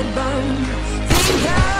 headbang. Think I